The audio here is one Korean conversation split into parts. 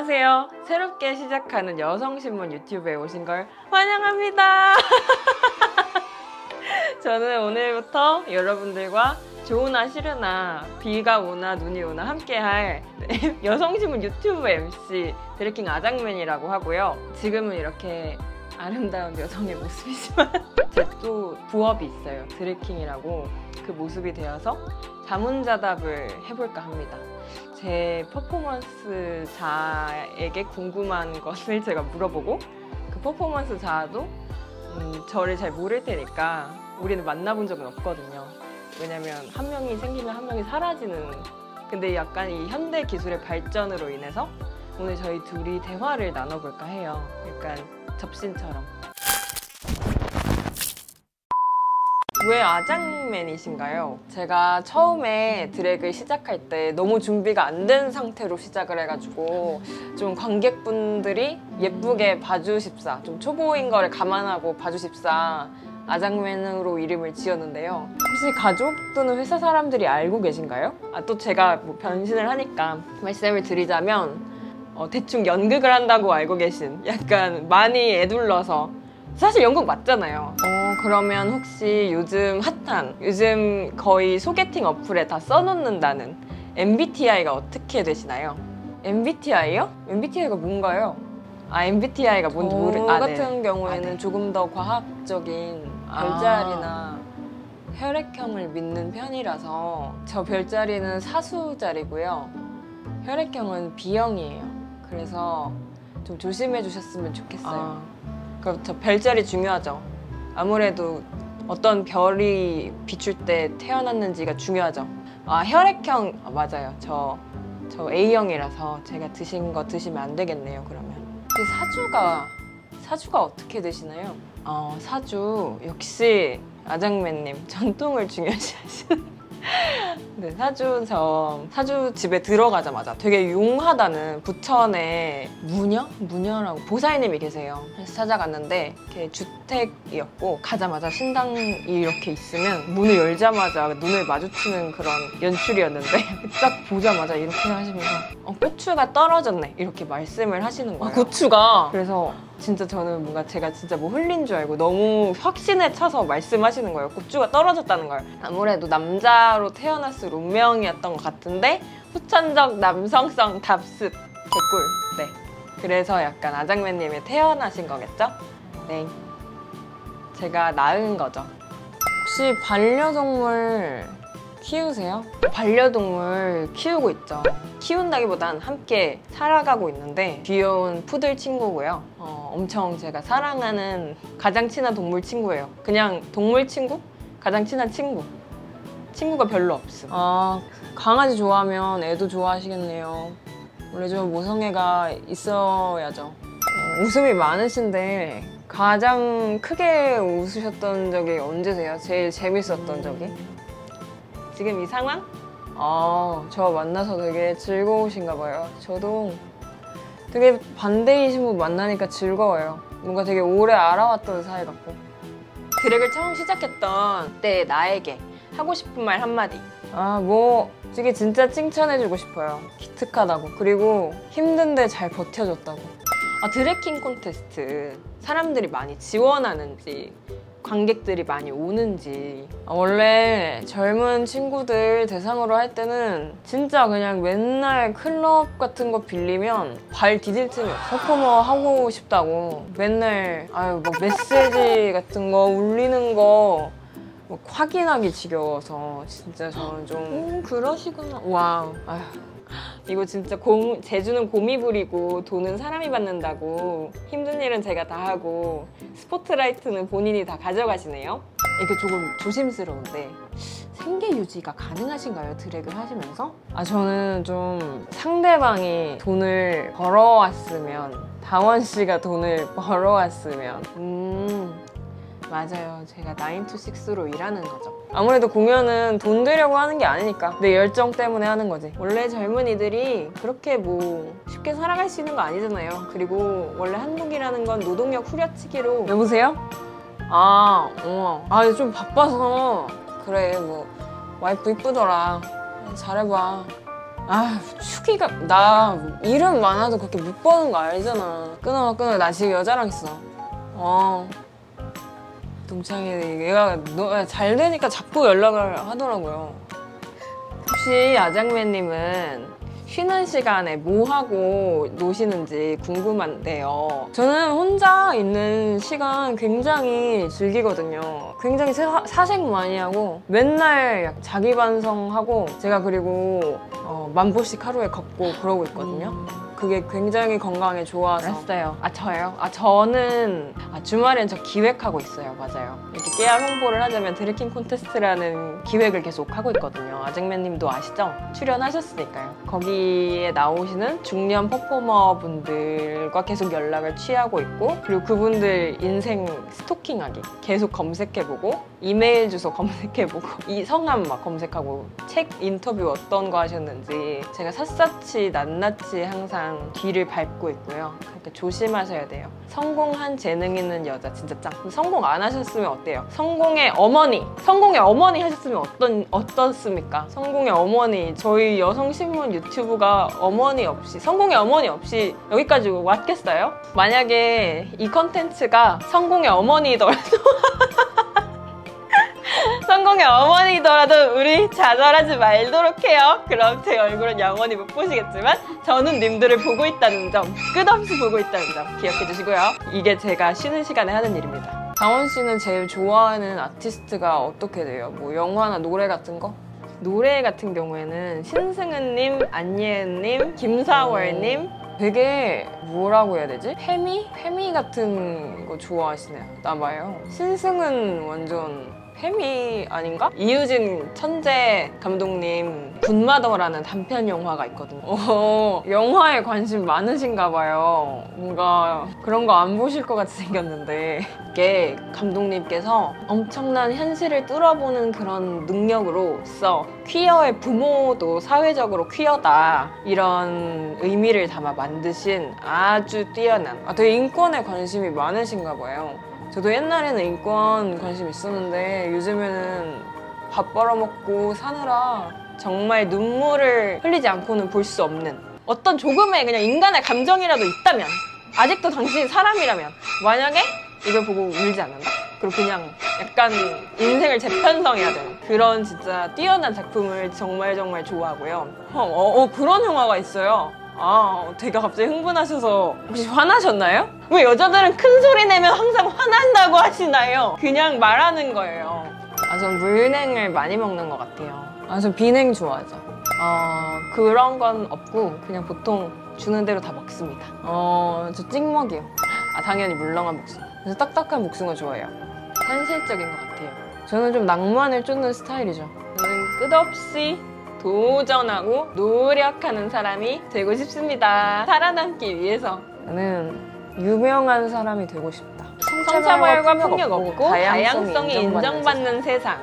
안녕하세요. 새롭게 시작하는 여성신문 유튜브에 오신 걸 환영합니다. 저는 오늘부터 여러분들과 좋으나 싫으나 비가 오나 눈이 오나 함께할 네, 여성신문 유튜브 MC 드래킹 아장맨이라고 하고요. 지금은 이렇게 아름다운 여성의 모습이지만 제 또 부업이 있어요. 드래킹이라고 그 모습이 되어서 자문자답을 해볼까 합니다. 제 퍼포먼스 자에게 궁금한 것을 제가 물어보고 그 퍼포먼스 자도 음, 저를 잘 모를 테니까 우리는 만나본 적은 없거든요. 왜냐면 한 명이 생기면 한 명이 사라지는 근데 약간 이 현대 기술의 발전으로 인해서 오늘 저희 둘이 대화를 나눠볼까 해요. 약간 접신처럼. 왜 아장맨이신가요? 제가 처음에 드랙을 시작할 때 너무 준비가 안 된 상태로 시작을 해가지고 좀 관객분들이 예쁘게 봐주십사 좀 초보인 거를 감안하고 봐주십사 아장맨으로 이름을 지었는데요 혹시 가족 또는 회사 사람들이 알고 계신가요? 아 또 제가 뭐 변신을 하니까 말씀을 드리자면 어, 대충 연극을 한다고 알고 계신 약간 많이 애둘러서 사실 연극 맞잖아요. 어, 그러면 혹시 요즘 핫한, 요즘 거의 소개팅 어플에 다 써놓는다는 MBTI가 어떻게 되시나요? MBTI요? MBTI가 뭔가요? 아, MBTI가 뭔지 저 모르... 아, 같은 네. 경우에는 아, 네. 조금 더 과학적인 아. 별자리나 혈액형을 믿는 편이라서 저 별자리는 사수자리고요. 혈액형은 B형이에요. 그래서 좀 조심해 주셨으면 좋겠어요. 아. 저 별자리 중요하죠. 아무래도 어떤 별이 비출 때 태어났는지가 중요하죠. 아 혈액형 아, 맞아요. 저 저 A형이라서 제가 드신 거 드시면 안 되겠네요. 그러면 그 사주가 사주가 어떻게 되시나요? 어 사주 역시 아장맨님 전통을 중요시 하시는. 네, 사주 저 사주 집에 들어가자마자 되게 용하다는 부천에 무녀 무녀라고 보살님이 계세요. 그래서 찾아갔는데 이렇게 주택이었고 가자마자 신당이 이렇게 있으면 문을 열자마자 눈을 마주치는 그런 연출이었는데 딱 보자마자 이렇게 하시면서 어, 고추가 떨어졌네 이렇게 말씀을 하시는 거예요. 고추가 그래서 진짜 저는 뭔가 제가 진짜 뭐 흘린 줄 알고 너무 확신에 차서 말씀하시는 거예요. 고추가 떨어졌다는 걸. 아무래도 남자로 태어났을 운명이었던 것 같은데 후천적 남성성 답습 개꿀. 네. 그래서 약간 아장맨님이 태어나신 거겠죠? 네. 제가 낳은 거죠. 혹시 반려동물 키우세요? 반려동물 키우고 있죠. 키운다기보단 함께 살아가고 있는데 귀여운 푸들 친구고요. 어, 엄청 제가 사랑하는 가장 친한 동물 친구예요. 그냥 동물 친구? 가장 친한 친구. 친구가 별로 없음. 아 강아지 좋아하면 애도 좋아하시겠네요. 원래 좀 모성애가 있어야죠. 어, 웃음이 많으신데 가장 크게 웃으셨던 적이 언제세요? 제일 재밌었던 적이? 지금 이 상황? 아, 저 만나서 되게 즐거우신가 봐요. 저도 되게 반대이신 분 만나니까 즐거워요. 뭔가 되게 오래 알아왔던 사이 같고. drag을 처음 시작했던 때 나에게 하고 싶은 말 한마디. 아, 뭐, 되게 진짜 칭찬해주고 싶어요. 기특하다고. 그리고 힘든데 잘 버텨줬다고. 아, drag king 콘테스트. 사람들이 많이 지원하는지, 관객들이 많이 오는지. 아, 원래 젊은 친구들 대상으로 할 때는 진짜 그냥 맨날 클럽 같은 거 빌리면 발 디딜 틈이 없어. 퍼포머 하고 싶다고. 맨날, 아유, 뭐 메시지 같은 거 울리는 거. 뭐 확인하기 지겨워서 진짜 저는 좀 오 그러시구나. 와우 아휴 이거 진짜 고, 재주는 곰이 부리고 돈은 사람이 받는다고 힘든 일은 제가 다 하고 스포트라이트는 본인이 다 가져가시네요. 이게 조금 조심스러운데 생계 유지가 가능하신가요? drag을 하시면서? 아 저는 좀 상대방이 돈을 벌어왔으면 다원 씨가 돈을 벌어왔으면. 음 맞아요. 제가 9 to 6로 일하는 거죠. 아무래도 공연은 돈 되려고 하는 게 아니니까 내 열정 때문에 하는 거지. 원래 젊은이들이 그렇게 뭐 쉽게 살아갈 수 있는 거 아니잖아요. 그리고 원래 한국이라는 건 노동력 후려치기로 여보세요? 아, 어. 아, 좀 바빠서 그래 뭐 와이프 이쁘더라. 잘해봐. 아 축이가 나 이름 많아도 그렇게 못 버는 거 알잖아 끊어 끊어 나 지금 여자랑 있어 어 동창이 얘가 너 잘 되니까 자꾸 연락을 하더라고요 혹시 아장맨님은 쉬는 시간에 뭐 하고 노시는지 궁금한데요. 저는 혼자 있는 시간 굉장히 즐기거든요. 굉장히 사, 사색 많이 하고 맨날 약 자기 반성하고 제가 그리고 어, 만 보씩 하루에 걷고 그러고 있거든요. 그게 굉장히 건강에 좋아서. 알았어요. 아 저요? 아 저는 아, 주말엔 저 기획하고 있어요. 맞아요. 이렇게 깨알 홍보를 하자면 drag king 콘테스트라는 기획을 계속 하고 있거든요. 아장맨님도 아시죠? 출연하셨으니까요. 거기에 나오시는 중년 퍼포머 분들과 계속 연락을 취하고 있고 그리고 그분들 인생 스토킹하기 계속 검색해보고 이메일 주소 검색해보고 이 성함 막 검색하고 책 인터뷰 어떤 거 하셨는지 제가 샅샅이 낱낱이 항상 뒤를 밟고 있고요. 그러니까 조심하셔야 돼요. 성공한 재능 있는 여자 진짜 짱. 성공 안 하셨으면 어때요? 성공의 어머니, 성공의 어머니 하셨으면 어떤 어떻습니까? 성공의 어머니 저희 여성신문 유튜브가 어머니 없이 성공의 어머니 없이 여기까지 왔겠어요? 만약에 이 컨텐츠가 성공의 어머니더라도 성공의 어머니더라도 우리 좌절하지 말도록 해요. 그럼 제 얼굴은 영원히 못 보시겠지만 저는 님들을 보고 있다는 점, 끝없이 보고 있다는 점 기억해 주시고요. 이게 제가 쉬는 시간에 하는 일입니다. 강원 씨는 제일 좋아하는 아티스트가 어떻게 돼요? 뭐 영화나 노래 같은 거? 노래 같은 경우에는 신승은님, 안예은님, 김사월님 되게 뭐라고 해야 되지? 페미? 페미 같은 거 좋아하시네요. 나봐요. 신승은 완전 페미 아닌가? 이유진 천재 감독님 굿마더라는 단편 영화가 있거든요. 어, 영화에 관심 많으신가 봐요. 뭔가 그런 거 안 보실 것 같이 생겼는데. 이게 감독님께서 엄청난 현실을 뚫어보는 그런 능력으로서 퀴어의 부모도 사회적으로 퀴어다 이런 의미를 담아 만드신 아주 뛰어난 아, 되게 인권에 관심이 많으신가 봐요. 저도 옛날에는 인권 관심 있었는데 요즘에는 밥 벌어먹고 사느라 정말 눈물을 흘리지 않고는 볼 수 없는 어떤 조금의 그냥 인간의 감정이라도 있다면 아직도 당신이 사람이라면 만약에 이걸 보고 울지 않는다? 그리고 그냥 약간 인생을 재편성해야 되는 그런 진짜 뛰어난 작품을 정말 정말 좋아하고요. 어, 어, 어, 그런 영화가 있어요. 아, 되게 갑자기 흥분하셔서 혹시 화나셨나요? 왜 여자들은 큰 소리 내면 항상 화난다고 하시나요? 그냥 말하는 거예요. 아, 전 물냉을 많이 먹는 것 같아요. 아, 전 비냉 좋아하죠. 어, 그런 건 없고 그냥 보통 주는 대로 다 먹습니다. 어, 저 찍먹이요. 아, 당연히 물렁한 복숭아. 그래서 딱딱한 복숭아 좋아해요. 현실적인 것 같아요. 저는 좀 낭만을 쫓는 스타일이죠. 저는 끝없이 도전하고 노력하는 사람이 되고 싶습니다. 살아남기 위해서. 저는 유명한 사람이 되고 싶다. 성차별과 폭력 없고 다양성이 인정받는 세상.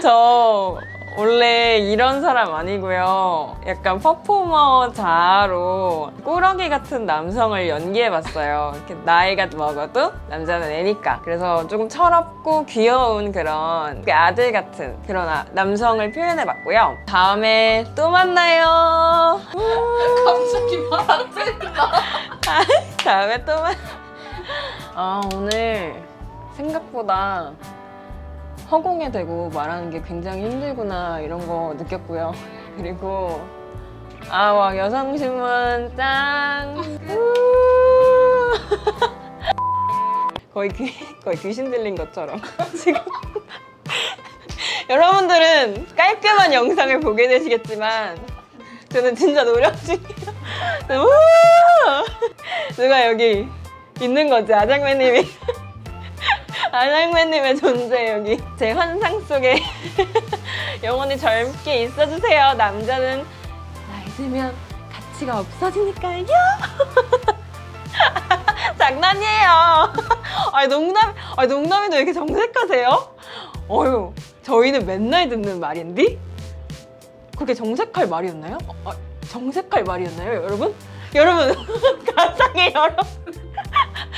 저 원래 이런 사람 아니고요. 약간 퍼포머 자아로 꾸러기 같은 남성을 연기해봤어요. 이렇게 나이가 먹어도 남자는 애니까. 그래서 조금 철없고 귀여운 그런 그 아들 같은 그런 아- 남성을 표현해봤고요. 다음에 또 만나요. 갑자기 말안 된다. 다음에 또 만. 아, 오늘 생각보다 허공에 대고 말하는 게 굉장히 힘들구나 이런 거 느꼈고요. 그리고 아, 와, 여성신문 짱! 우! 거의 귀 거의 귀신 들린 것처럼 지금 여러분들은 깔끔한 영상을 보게 되시겠지만 저는 진짜 노력 중이에요. 우! 누가 여기 있는 거지 아장매님이 아장매님의 존재 여기 제 환상 속에 영원히 젊게 있어주세요. 남자는 나이 들면 가치가 없어지니까요. 장난이에요. 아니 농담, 아니 왜 이렇게 정색하세요? 어휴, 저희는 맨날 듣는 말인데 그게 정색할 말이었나요? 어, 아, 정색할 말이었나요, 여러분? 여러분 가상의 여러분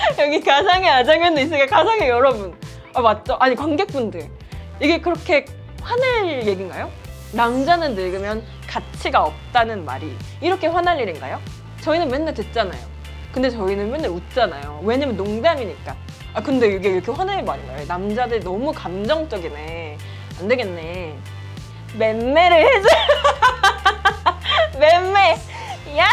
여기 가상의 아장면도 있으니까 가상의 여러분 아 맞죠? 아니 관객분들 이게 그렇게 화낼 얘기인가요? 남자는 늙으면 가치가 없다는 말이 이렇게 화날 일인가요? 저희는 맨날 듣잖아요. 근데 저희는 맨날 웃잖아요. 왜냐면 농담이니까. 아 근데 이게 이렇게 화낼 말인가요? 남자들 너무 감정적이네. 안 되겠네. 맴매를 해줘. 맴매. 야.